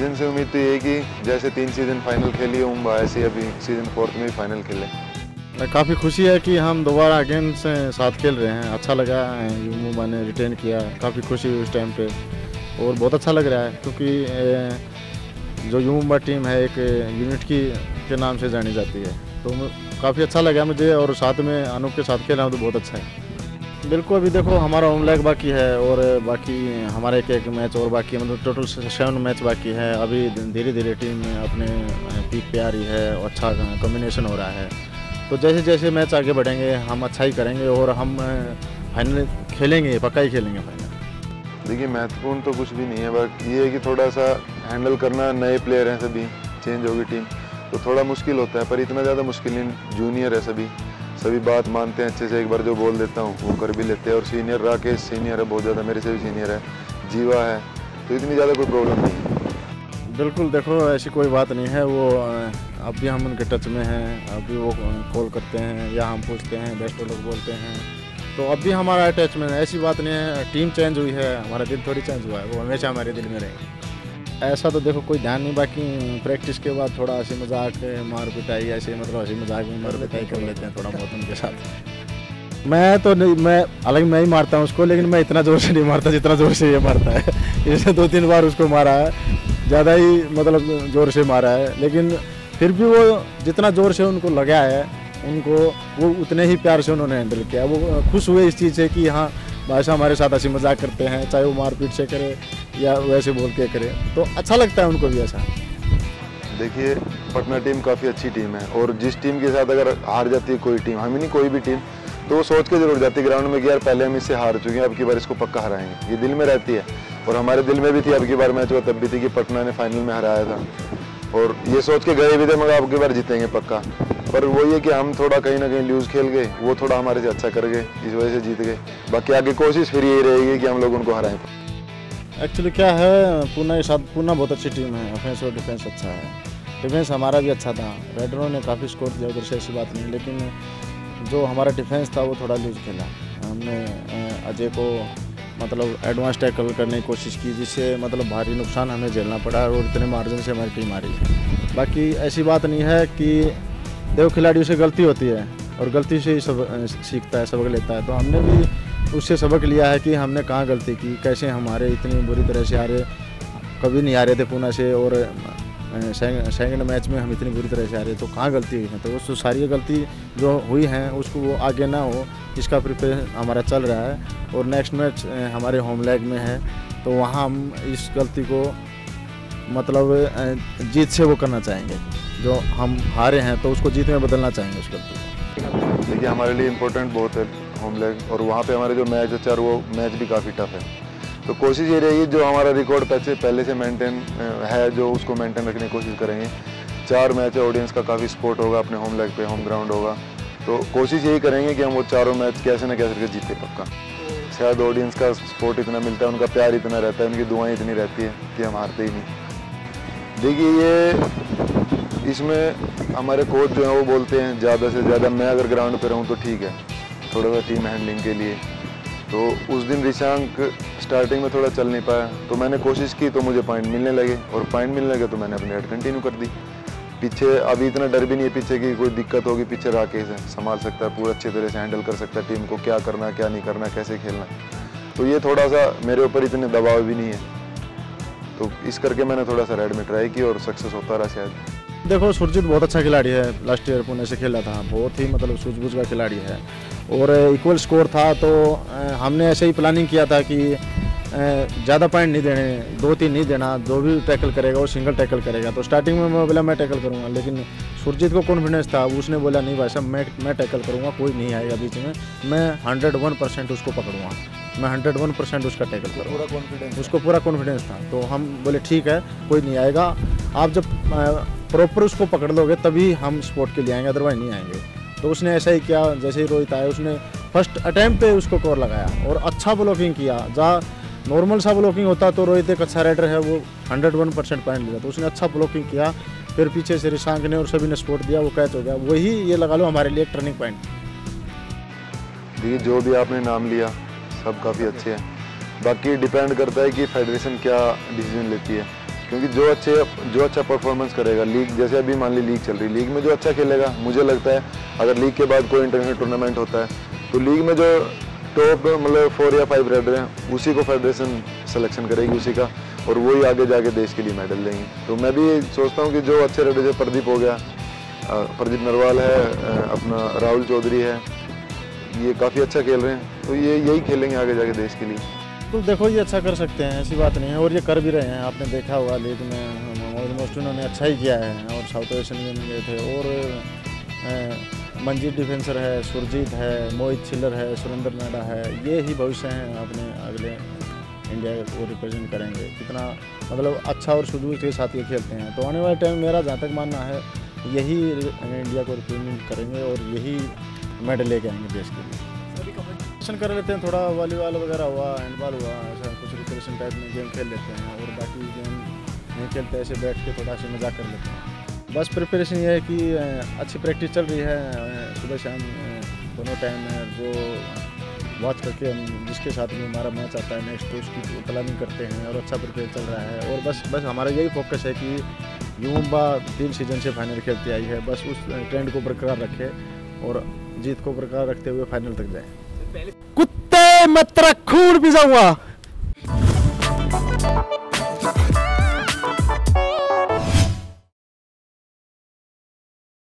Season से उम्मीद तो ये है कि जैसे तीन सीज़न फाइनल खेली हूँ ऐसे अभी सीज़न फोर्थ में फाइनल खेले। काफ़ी खुशी है कि हम दोबारा अगेन से साथ खेल रहे हैं। अच्छा लगा यूमुबा ने रिटेन किया। काफ़ी खुशी उस टाइम पे। और बहुत अच्छा लग रहा है, क्योंकि जो यूमुबा टीम है, एक यूनिट की, के नाम से जानी जाती है। तो काफ़ी अच्छा लगा मुझे और साथ में अनूप के साथ खेला तो बहुत अच्छा है। बिल्कुल, अभी देखो, हमारा होम लेग बाकी है और बाकी हमारे एक एक मैच और बाकी है मतलब टोटल सेवन मैच बाकी है। अभी धीरे धीरे टीम अपने पीक पे आ रही है और अच्छा कॉम्बिनेशन हो रहा है। तो जैसे जैसे मैच आगे बढ़ेंगे, हम अच्छा ही करेंगे और हम फाइनल खेलेंगे, पक्का ही खेलेंगे फाइनल देखिए, महत्वपूर्ण तो कुछ भी नहीं है, बट ये है कि थोड़ा सा हैंडल करना नए प्लेयर हैं सभी चेंज होगी टीम तो थोड़ा मुश्किल होता है, पर इतना ज़्यादा मुश्किल नहीं जूनियर है सभी। सभी बात मानते हैं, अच्छे से एक बार जो बोल देता हूँ, वो कर भी लेते हैं। और सीनियर राकेश सीनियर है, बहुत ज़्यादा मेरे से भी सीनियर है। जीवा है तो इतनी ज़्यादा कोई प्रॉब्लम नहीं है। बिल्कुल, देखो, ऐसी कोई बात नहीं है। वो अब भी हम उनके टच में हैं अभी वो कॉल करते हैं या हम पूछते हैं बेस्ट लोग बोलते हैं। तो अब भी हमारा अटैचमेंट ऐसी बात नहीं है टीम चेंज हुई है, हमारा दिल थोड़ी चेंज हुआ है, वो हमेशा हमारे दिल में रहेंगे। ऐसा तो देखो कोई ध्यान नहीं बाकी प्रैक्टिस के बाद थोड़ा हँसी मज़ाक मार पिटाई ऐसे मतलब हँसी मज़ाक में मार पिटाई कर लेते हैं थोड़ा बहुत उनके साथ। मैं तो नहीं मैं हालाँकि मैं ही मारता हूँ उसको लेकिन मैं इतना ज़ोर से नहीं मारता जितना ज़ोर से ये मारता है। इसने दो तीन बार उसको मारा है ज़्यादा ही मतलब ज़ोर से मारा है लेकिन फिर भी वो जितना ज़ोर से उनको लगा है उनको वो उतने ही प्यार से उन्होंने हैंडल किया। वो खुश हुए इस चीज़ से कि हाँ भाषा हमारे साथ हँसी मज़ाक करते हैं, चाहे वो मारपीट से करे या वैसे बोल के करे। तो अच्छा लगता है उनको भी ऐसा। देखिए, पटना टीम काफ़ी अच्छी टीम है और जिस टीम के साथ अगर हार जाती है कोई टीम, हमें नहीं, कोई भी टीम तो वो सोच के ज़रूर जाती है ग्राउंड में कि यार पहले हम इससे हार चुके हैं, अब की बार इसको पक्का हराएँगे। ये दिल में रहती है और हमारे दिल में भी थी, अब की बार मैच हुआ तब भी थी कि पटना ने फाइनल में हराया था। और ये सोच के गए भी थे, मगर अब की बार जीतेंगे पक्का। पर वो ये कि हम थोड़ा कहीं ना कहीं लूज खेल गए, वो थोड़ा हमारे से अच्छा कर गए, इस वजह से जीत गए। बाकी आगे कोशिश फिर यही रहेगी कि हम लोग उनको हराएँ। एक्चुअली क्या है पूना के साथ पूना बहुत अच्छी टीम है ऑफेंस और डिफेंस अच्छा है। डिफेंस हमारा भी अच्छा था रेडरो ने काफ़ी स्कोर दिया, उधर से ऐसी बात नहीं, लेकिन जो हमारा डिफेंस था वो थोड़ा लूज खेला। हमने अजय को मतलब एडवांस टैकल करने की कोशिश की, जिससे मतलब भारी नुकसान हमें झेलना पड़ा और इतने मार्जिन से हमारी टीम आ रही है बाकी ऐसी बात नहीं है कि देखो, खिलाड़ियों से गलती होती है और गलती से ही सब सीखता है, सबक लेता है। तो हमने भी उससे सबक लिया है कि हमने कहाँ गलती की, कैसे हमारे इतनी बुरी तरह से रहे कभी नहीं रहे थे पुणे से और सेकंड मैच में हम इतनी बुरी तरह से रहे तो कहाँ गलती हुई? है तो उस सारी गलती जो हुई हैं, उसको वो आगे ना हो, इसका प्रिपरेशन हमारा चल रहा है। और नेक्स्ट मैच हमारे होम लेग में है तो वहाँ हम इस गलती को मतलब जीत से वो करना चाहेंगे। जो हम हारे हैं तो उसको जीत में बदलना चाहेंगे उस गलती देखिए, हमारे लिए इम्पोर्टेंट बहुत है होम लेग और वहाँ पे हमारे जो मैच है चार वो मैच भी काफ़ी टफ है। तो कोशिश ये रहेगी जो हमारा रिकॉर्ड पैसे पहले से मेंटेन है, जो उसको मेंटेन रखने की कोशिश करेंगे। चार मैच है ऑडियंस का काफ़ी सपोर्ट होगा, अपने होम लेग पे होम ग्राउंड होगा। तो कोशिश यही करेंगे कि हम वो चारों मैच कैसे ना कैसे करके जीते पक्का। शायद ऑडियंस का सपोर्ट इतना मिलता है, उनका प्यार इतना रहता है, उनकी दुआएँ इतनी रहती है कि हम हारते ही नहीं। देखिए, ये इसमें हमारे कोच जो हैं, वो बोलते हैं, ज़्यादा से ज़्यादा मैं अगर ग्राउंड पर रहूँ तो ठीक है, थोड़ा सा टीम हैंडलिंग के लिए। तो उस दिन रिशांक स्टार्टिंग में थोड़ा चल नहीं पाया। तो मैंने कोशिश की तो मुझे पॉइंट मिलने लगे और पॉइंट मिलने लगे तो मैंने अपनी हेड कंटिन्यू कर दी। पीछे, अभी इतना डर भी नहीं है पीछे की कोई दिक्कत होगी, पीछे राकेश है, संभाल सकता है, पूरा अच्छी तरह से हैंडल कर सकता है टीम को, क्या करना, क्या नहीं करना, कैसे खेलना। तो ये थोड़ा सा मेरे ऊपर इतने दबाव भी नहीं है। तो इस करके मैंने थोड़ा सा रेड में ट्राई की और सक्सेस होता रहा शायद। देखो सुरजीत बहुत अच्छा खिलाड़ी है। लास्ट ईयर पुणे से खेला था। बहुत ही मतलब सूझबूझ का खिलाड़ी है। और इक्वल स्कोर था तो हमने ऐसे ही प्लानिंग किया था कि ज़्यादा पॉइंट नहीं देने दो तीन नहीं देना। जो भी टैकल करेगा वो सिंगल टैकल करेगा। तो स्टार्टिंग में मैं बोला, मैं टैकल करूँगा। लेकिन सुरजीत को कॉन्फिडेंस था। उसने बोला, नहीं भाई साहब, मैं मैं टैकल करूँगा, कोई नहीं आएगा बीच में। मैं हंड्रेड वन परसेंट उसको पकड़ूँगा। मैं हंड्रेड वन परसेंट उसका टैकल करूँगा। पूरा कॉन्फिडेंस उसको पूरा कॉन्फिडेंस था। तो हम बोले ठीक है कोई नहीं आएगा। आप जब प्रॉपर उसको पकड़ लोगे तभी हम स्पोर्ट के लिए आएँगे अदरवाइज़ नहीं आएँगे। तो उसने ऐसा ही किया जैसे ही रोहित आया उसने फ़र्स्ट अटैम्प्ट पे उसको कवर लगाया और अच्छा ब्लॉकिंग किया। जहाँ नॉर्मल सा ब्लॉकिंग होता तो रोहित एक अच्छा राइडर है वो हंड्रेड वन परसेंट पॉइंट लिया। तो उसने अच्छा ब्लॉकिंग किया फिर पीछे से रिशांक ने और सभी ने स्पोर्ट दिया वो कैच हो गया। वही ये लगा लो हमारे लिए एक टर्निंग पॉइंट देखिए जो भी आपने नाम लिया सब काफ़ी अच्छे हैं। बाकी डिपेंड करता है कि फेडरेशन क्या डिसीज़न लेती है। क्योंकि जो अच्छे, जो अच्छा परफॉर्मेंस करेगा लीग जैसे अभी मान ली लीग चल रही लीग में जो अच्छा खेलेगा, मुझे लगता है अगर लीग के बाद कोई इंटरनेशनल टूर्नामेंट होता है तो लीग में जो टॉप मतलब फोर या फाइव रेडर हैं, उसी को फेडरेशन सिलेक्शन करेगी उसी का, और वही आगे जाके देश के लिए मेडल देंगे। तो मैं भी सोचता हूँ कि जो अच्छे रेडर जैसे प्रदीप हो गया प्रदीप नरवाल है अपना राहुल चौधरी है, ये काफ़ी अच्छा खेल रहे हैं। तो ये यही खेलेंगे आगे जाके देश के लिए। तो देखो ये अच्छा कर सकते हैं, ऐसी बात नहीं है, और ये कर भी रहे हैं, आपने देखा होगा लीग में ऑलमोस्ट उन्होंने अच्छा ही किया है, और साउथ एशियन गेम गए थे, और मंजीत डिफेंसर है, सुरजीत है, मोहित छिल्लर है, सुरेंद्र नाडा है, ये ही भविष्य हैं अपने अगले इंडिया को रिप्रेजेंट करेंगे। कितना मतलब अच्छा और सुजूर के साथ ये खेलते हैं। तो आने वाले टाइम मेरा जहाँ तक मानना है, यही इंडिया को रिप्रेजेंट करेंगे, और यही मेडल लेके आएँगे देश के लिए। रिक्रेशन कर लेते हैं, थोड़ा वॉलीबॉल वगैरह हुआ हैंडबॉल हुआ, ऐसा कुछ रिक्रेशन टाइप में गेम खेल लेते हैं और बाकी गेम नहीं खेलते, ऐसे बैठ के थोड़ा सा मज़ाक कर लेते हैं। बस प्रिपरेशन ये है कि अच्छी प्रैक्टिस चल रही है सुबह शाम दोनों टाइम है जो वॉच करके हम, जिसके साथ में हमारा मैच आता है नेक्स्ट तो उसकी प्लानिंग करते हैं और अच्छा प्रिपेयर चल रहा है। और बस बस हमारा यही फोकस है कि यूम्बा तीन सीज़न से फाइनल खेलती आई है, बस उस ट्रेंड को बरकरार रखे और जीत को बरकरार रखते हुए फाइनल तक जाए। कुत्ते मत खून पिसा जाऊँगा